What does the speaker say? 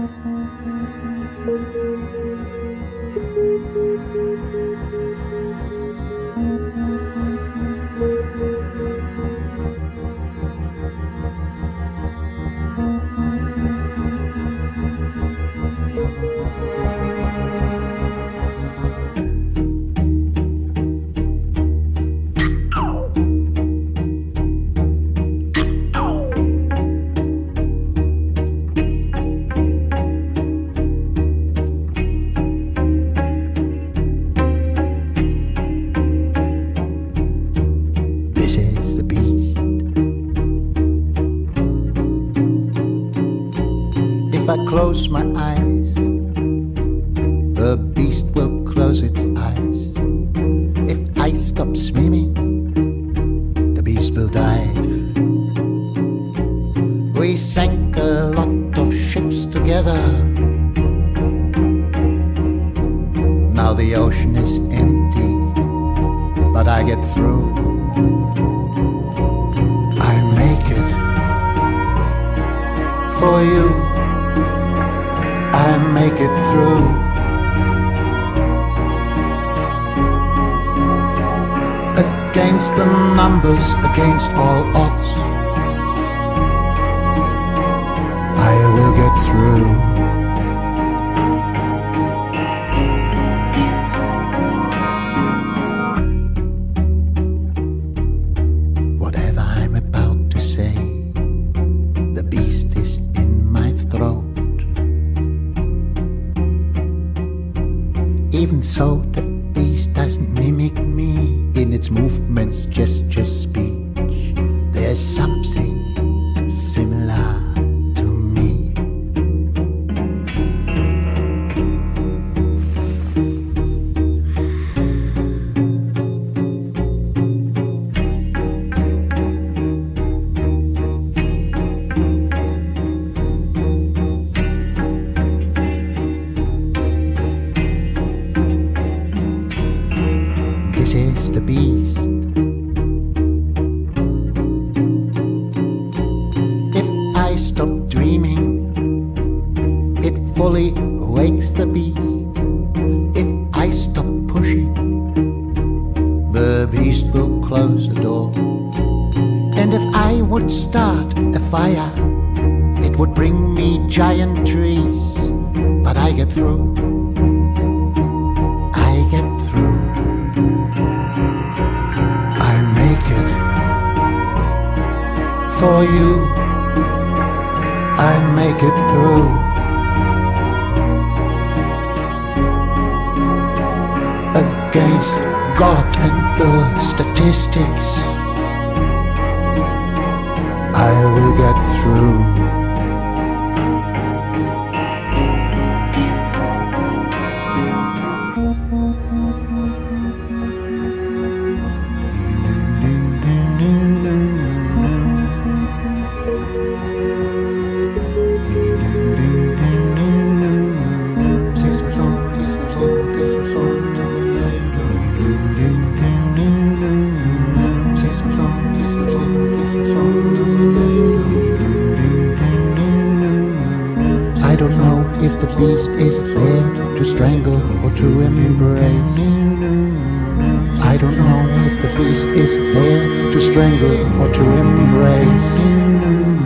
This is the beast. If I close my eyes, the beast will close its eyes. If I stop swimming, the beast will dive. We sank a lot of ships together. Now the ocean is empty, but I get through. I make it for you. I make it through. Against the numbers, against all odds, Even so, the beast doesn't mimic me in its movements, gestures, speech. There's something This is the beast. If I stop dreaming, it fully wakes the beast. If I stop pushing, the beast will close the door. And if I would start a fire, it would bring me giant trees. But I get through. For you. I make it through. Against God and the statistics, I will get through. Don't know if the beast is there to strangle or to embrace. I don't know if the beast is there to strangle or to embrace.